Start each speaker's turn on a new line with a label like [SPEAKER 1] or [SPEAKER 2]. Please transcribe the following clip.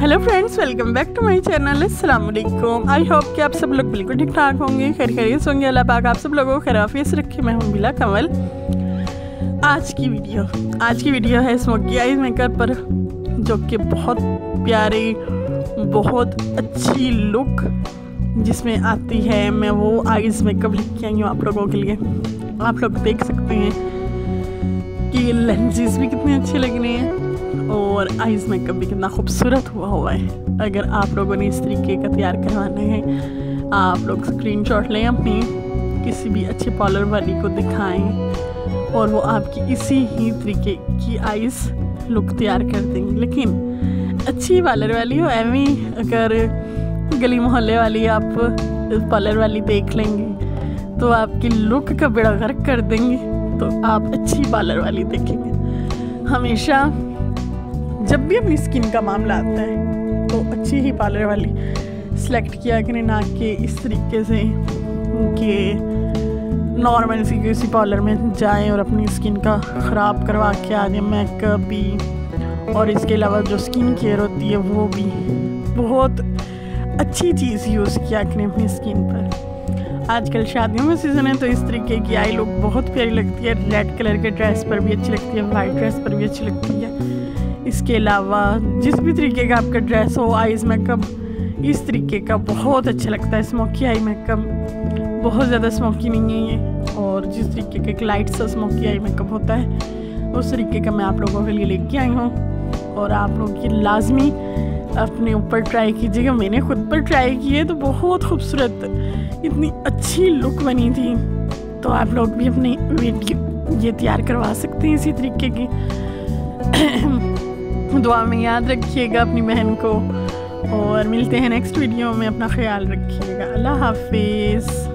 [SPEAKER 1] Hello friends welcome back to my channel अस्सलाम वालेकुम I hope कि आप सब लोग बिल्कुल ठीक ठाक होंगे खैर खैरियत होंगे। अल्लाह पाक आप सब लोगों को खैराफियत रखे। मैं हूँ बिला कमल। आज की वीडियो, आज की वीडियो है स्मोकी आईज मेकअप पर, जो कि बहुत प्यारी, बहुत अच्छी लुक जिसमें आती है। मैं वो आईज मेकअप लेके आई हूँ आप लोगों के लिए। आप लोग देख सकते हैं कि लेंसेज भी कितने अच्छे लग रहे हैं। और आइज़ मेकअप भी कितना खूबसूरत हुआ हुआ है। अगर आप लोगों ने इस तरीके का तैयार करवाना है, आप लोग स्क्रीन शॉट लें अपनी किसी भी अच्छे पार्लर वाली को दिखाएँ और वो आपकी इसी ही तरीके की आइज़ लुक तैयार कर देंगे। लेकिन अच्छी पार्लर वाली हो एवं अगर गली मोहल्ले वाली आप पार्लर वाली देख लेंगे तो आपकी लुक का बेड़ा गर्क कर देंगे तो आप अच्छी पार्लर वाली देखेंगे। हमेशा जब भी अपनी स्किन का मामला आता है तो अच्छी ही पार्लर वाली सेलेक्ट किया करें ना कि इस तरीके से कि नॉर्मल सी किसी पार्लर में जाएँ और अपनी स्किन का ख़राब करवा के आ जाए मेकअप भी। और इसके अलावा जो स्किन केयर होती है, वो भी बहुत अच्छी चीज़ यूज़ किया करें अपनी स्किन पर। आजकल शादियों में सीज़न है तो इस तरीके की आई लुक बहुत प्यारी लगती है। रेड कलर के ड्रेस पर भी अच्छी लगती है वाइट ड्रेस पर भी अच्छी लगती है। इसके अलावा जिस भी तरीके का आपका ड्रेस हो आईज मेकअप इस तरीके का बहुत अच्छा लगता है। स्मोकी आई मेकअप बहुत ज़्यादा स्मोकी नहीं है ये। और जिस तरीके का एक लाइट सा स्मोकी आई मेकअप होता है, उस तरीके का मैं आप लोगों के लिए लेके आई हूँ। और आप लोग ये लाजमी अपने ऊपर ट्राई कीजिएगा। मैंने खुद पर ट्राई की है तो बहुत खूबसूरत। इतनी अच्छी लुक बनी थी। तो आप लोग भी अपनी वीडियो ये तैयार करवा सकते हैं इसी तरीके की। दुआ में याद रखिएगा अपनी बहन को। और मिलते हैं नेक्स्ट वीडियो में, अपना ख्याल रखिएगा। अल्लाह हाफिज़।